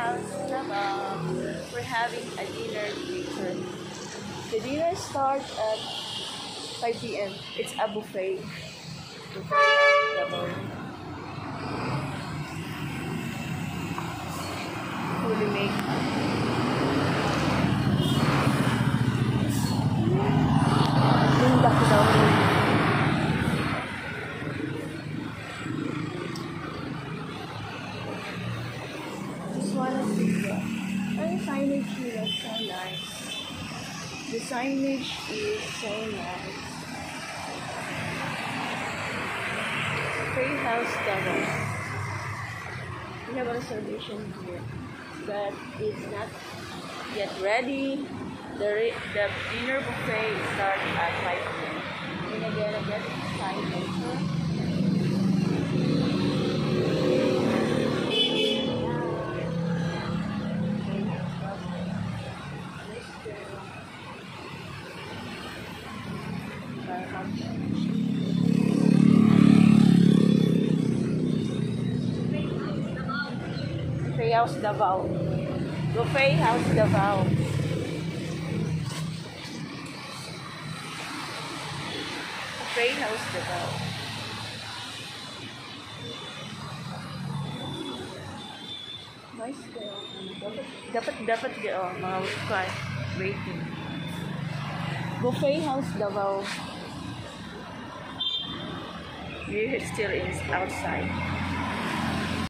house. We're having a dinner later. The dinner starts at 5 p.m. It's a buffet. Buffet. See the signage nila so nice. The signage is so nice. Free house double. We have a reservation here, but it's not yet ready. The, re- the dinner buffet starts at 5 p.m. We're gonna get inside later. Buffet House Davao. Buffet House Davao. Buffet House Davao. Nice kayo. Dapat, dapat, dapat oh, mga kwan, waiting. Buffet House Davao. We're still in outside.